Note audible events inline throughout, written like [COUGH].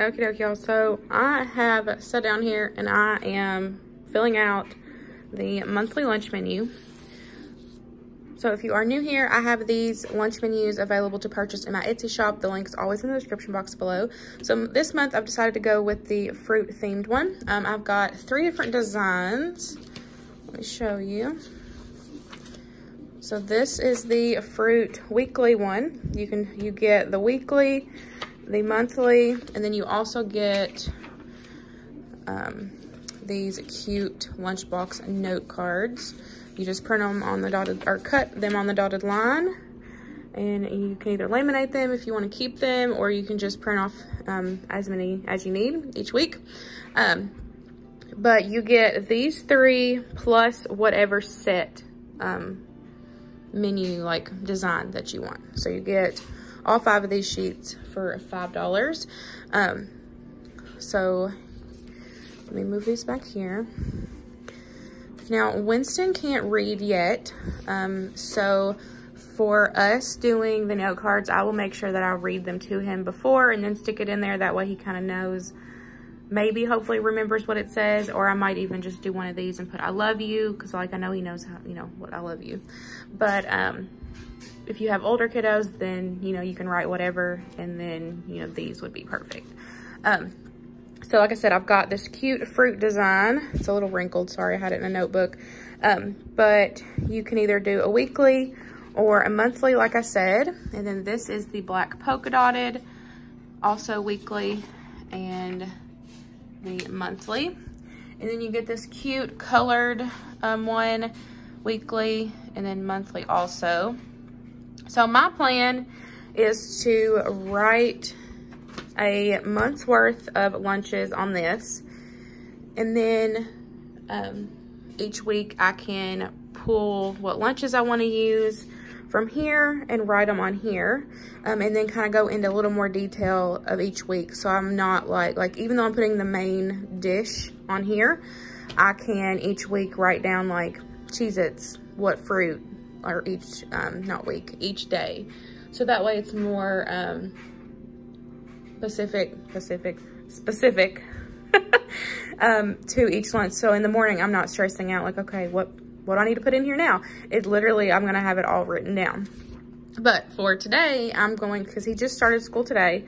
Okay, okay, y'all. So I have sat down here and I am filling out the monthly lunch menu. So if you are new here, I have these lunch menus available to purchase in my Etsy shop. The link is always in the description box below. So this month I've decided to go with the fruit themed one. Um, I've got three different designs. Let me show you. So this is the fruit weekly one. You can you get the weekly, the monthly, and then you also get um, these cute lunchbox note cards. You just print them on the dotted, or cut them on the dotted line. And you can either laminate them if you want to keep them, or you can just print off um, as many as you need each week. Um, but you get these three plus whatever set um, menu like design that you want. So you get all five of these sheets for $5. Um, so let me move these back here. Now, Winston can't read yet, um, so for us doing the note cards, I will make sure that I'll read them to him before and then stick it in there. That way he kind of knows, maybe hopefully remembers what it says, or I might even just do one of these and put I love you, because like I know he knows how, you know, what I love you. But um, if you have older kiddos, then, you know, you can write whatever, and then, you know, these would be perfect. Um, so like I said, I've got this cute fruit design. It's a little wrinkled, sorry, I had it in a notebook. Um, but you can either do a weekly or a monthly, like I said. And then this is the black polka dotted, also weekly and the monthly. And then you get this cute colored um, one weekly and then monthly also. So my plan is to write a month's worth of lunches on this. And then um, each week I can pull what lunches I want to use from here and write them on here. Um, and then kind of go into a little more detail of each week. So I'm not like, like even though I'm putting the main dish on here, I can each week write down like Cheez-Its, what fruit, or each, um, not week, each day. So that way it's more, um, specific, specific, specific [LAUGHS] um, to each lunch. So in the morning, I'm not stressing out like, okay, what, what do I need to put in here now? It literally, I'm going to have it all written down. But for today, I'm going, because he just started school today,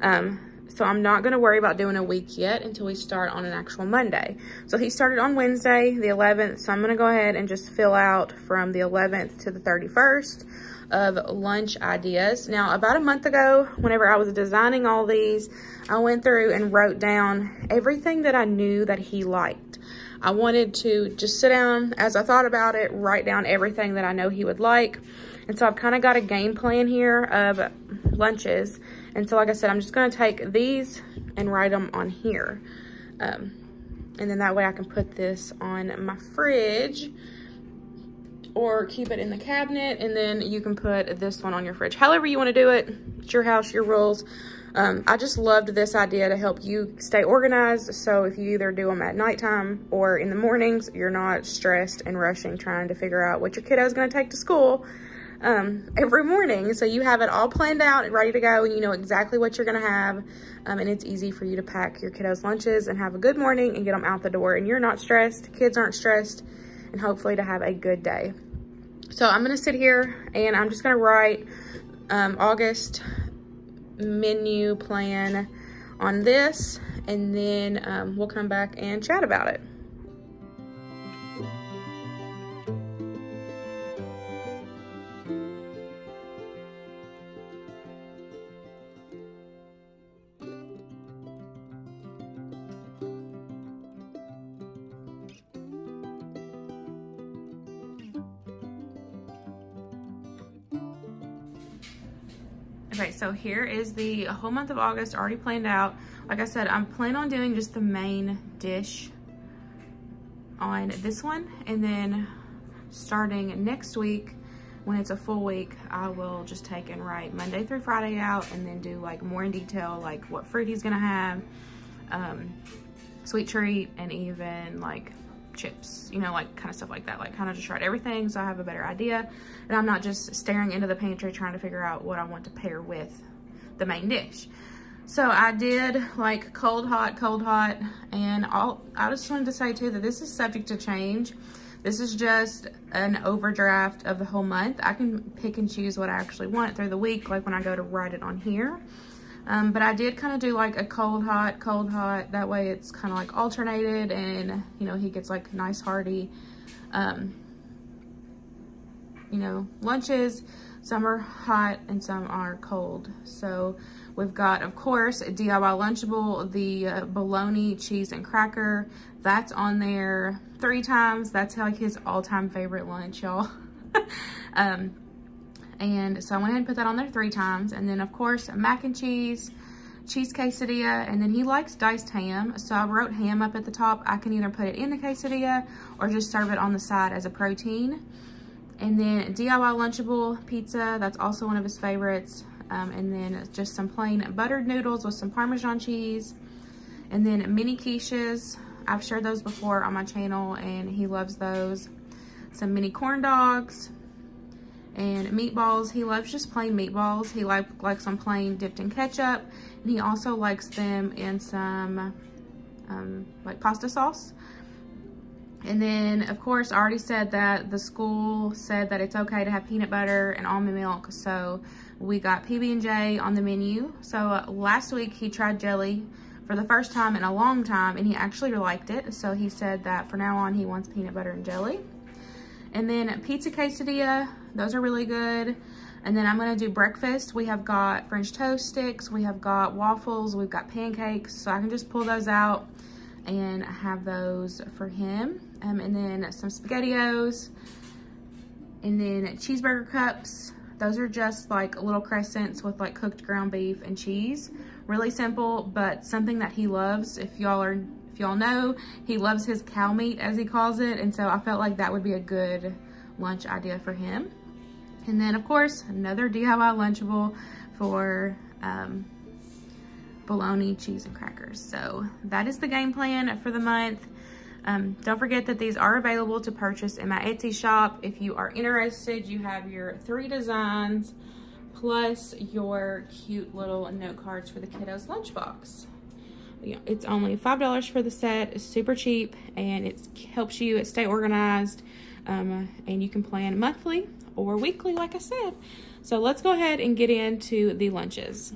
um, so I'm not going to worry about doing a week yet until we start on an actual Monday. So he started on Wednesday, the 11th. So I'm going to go ahead and just fill out from the 11th to the 31st of lunch ideas. Now, about a month ago, whenever I was designing all these, I went through and wrote down everything that I knew that he liked. I wanted to just sit down as I thought about it, write down everything that I know he would like. And so I've kind of got a game plan here of lunches. And so like I said, I'm just going to take these and write them on here. Um, and then that way I can put this on my fridge or keep it in the cabinet and then you can put this one on your fridge. However you want to do it, it's your house, your rules. Um, I just loved this idea to help you stay organized. So if you either do them at nighttime or in the mornings, you're not stressed and rushing trying to figure out what your kiddo is going to take to school um, every morning. So you have it all planned out and ready to go and you know exactly what you're to have. Um, and it's easy for you to pack your kiddos lunches and have a good morning and get them out the door and you're not stressed, kids aren't stressed and hopefully to have a good day. So I'm gonna sit here and I'm just gonna write um, August menu plan on this and then um, we'll come back and chat about it. Okay, so here is the whole month of August already planned out. Like I said, I'm planning on doing just the main dish on this one. And then starting next week, when it's a full week, I will just take and write Monday through Friday out and then do like more in detail, like what fruit he's gonna have, um, sweet treat, and even like chips, you know, like kind of stuff like that. Like kind of just write everything so I have a better idea. And I'm not just staring into the pantry trying to figure out what I want to pair with the main dish. So I did like cold, hot, cold, hot. And I'll, I just wanted to say too that this is subject to change. This is just an overdraft of the whole month. I can pick and choose what I actually want through the week, like when I go to write it on here. Um, but I did kind of do like a cold, hot, cold, hot. That way it's kind of like alternated and, you know, he gets like nice hearty, um, you know, lunches. Some are hot and some are cold. So We've got, of course, DIY Lunchable, the uh, bologna, cheese, and cracker. That's on there three times. That's like his all-time favorite lunch, y'all. [LAUGHS] um, and so I went ahead and put that on there three times. And then, of course, mac and cheese, cheese quesadilla, and then he likes diced ham. So I wrote ham up at the top. I can either put it in the quesadilla or just serve it on the side as a protein. And then DIY Lunchable pizza, that's also one of his favorites. Um, and then just some plain buttered noodles with some Parmesan cheese. And then mini quiches. I've shared those before on my channel and he loves those. Some mini corn dogs and meatballs. He loves just plain meatballs. He like, likes them plain dipped in ketchup. And he also likes them in some um, like pasta sauce. And then, of course, I already said that the school said that it's okay to have peanut butter and almond milk. So we got PB&J on the menu. So uh, last week he tried jelly for the first time in a long time and he actually liked it. So he said that for now on he wants peanut butter and jelly. And then pizza quesadilla, those are really good. And then I'm gonna do breakfast. We have got French toast sticks, we have got waffles, we've got pancakes. So I can just pull those out and have those for him. Um, and then some SpaghettiOs, and then cheeseburger cups. Those are just like little crescents with like cooked ground beef and cheese. Really simple, but something that he loves. If y'all are, y'all know, he loves his cow meat as he calls it. And so I felt like that would be a good lunch idea for him. And then of course, another DIY Lunchable for um, bologna, cheese, and crackers. So that is the game plan for the month. Um, don't forget that these are available to purchase in my Etsy shop. If you are interested, you have your three designs plus your cute little note cards for the kiddos lunchbox. It's only $5 for the set. It's super cheap and it helps you stay organized um, and you can plan monthly or weekly like I said. So let's go ahead and get into the lunches.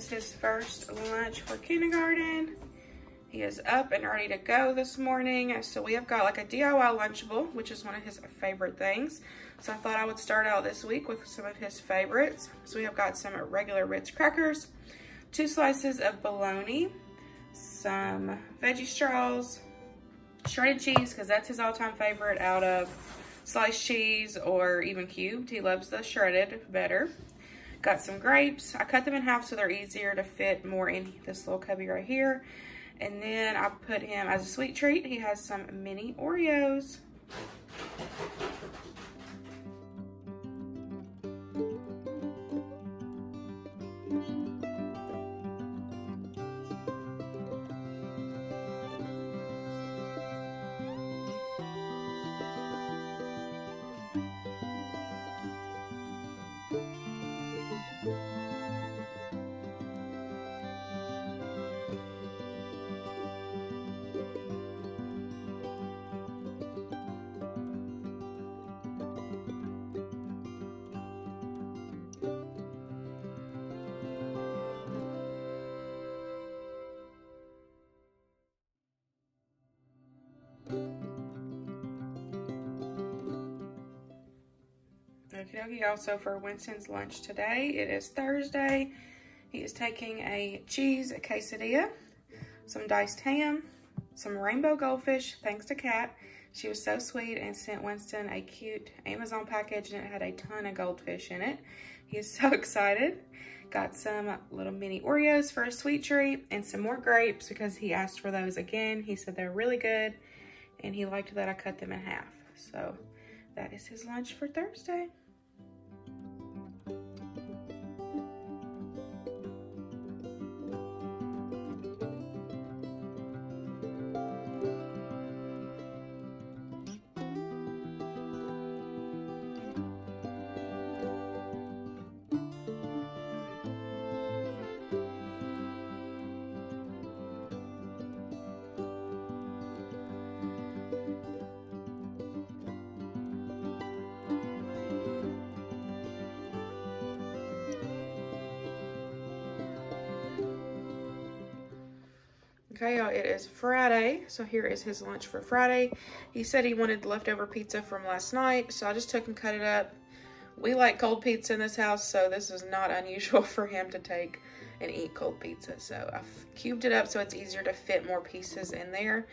Is his first lunch for kindergarten. He is up and ready to go this morning. So we have got like a DIY Lunchable, which is one of his favorite things. So I thought I would start out this week with some of his favorites. So we have got some regular Ritz crackers, two slices of bologna, some veggie straws, shredded cheese, because that's his all-time favorite out of sliced cheese or even cubed. He loves the shredded better. Got some grapes. I cut them in half so they're easier to fit more in this little cubby right here. And then I put him as a sweet treat. He has some mini Oreos. Okie dokie. Also for Winston's lunch today, it is Thursday. He is taking a cheese quesadilla, some diced ham, some rainbow goldfish, thanks to Kat. She was so sweet and sent Winston a cute Amazon package and it had a ton of goldfish in it. He is [LAUGHS] so excited. Got some little mini Oreos for a sweet treat and some more grapes because he asked for those again. He said they're really good and he liked that I cut them in half. So that is his lunch for Thursday. Okay, y'all, it is Friday, so here is his lunch for Friday. He said he wanted leftover pizza from last night, so I just took and cut it up. We like cold pizza in this house, so this is not [LAUGHS] unusual for him to take and eat cold pizza. So I've cubed it up so it's easier to fit more pieces in there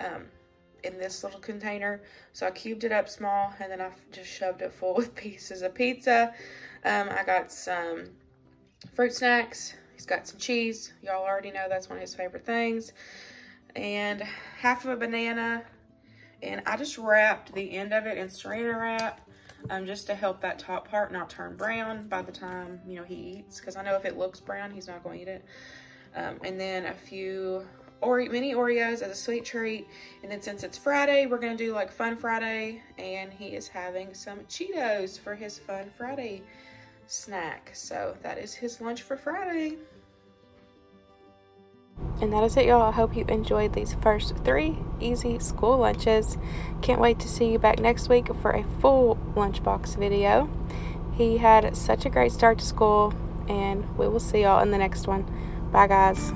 um, in this little container. So I cubed it up small, and then I've just shoved it full [LAUGHS] with pieces of pizza. Um, I got some fruit snacks, He's got some cheese. Y'all already know that's one of his favorite things. And half of a banana. And I just wrapped the end of it in saran wrap um, just to help that top part not turn brown by the time, you know, he eats. Because I know if it looks brown, he's not going to eat it. Um, and then a few Ore mini Oreos as a sweet treat. And then since it's Friday, we're going to do like Fun Friday. And he is having some Cheetos for his Fun Friday snack. So that is his lunch for Friday. And that is it, y'all. I hope you enjoyed these first three easy school lunches. Can't wait to see you back next week for a full lunchbox video. He had such a great start to school, and we will see y'all in the next one. Bye, guys.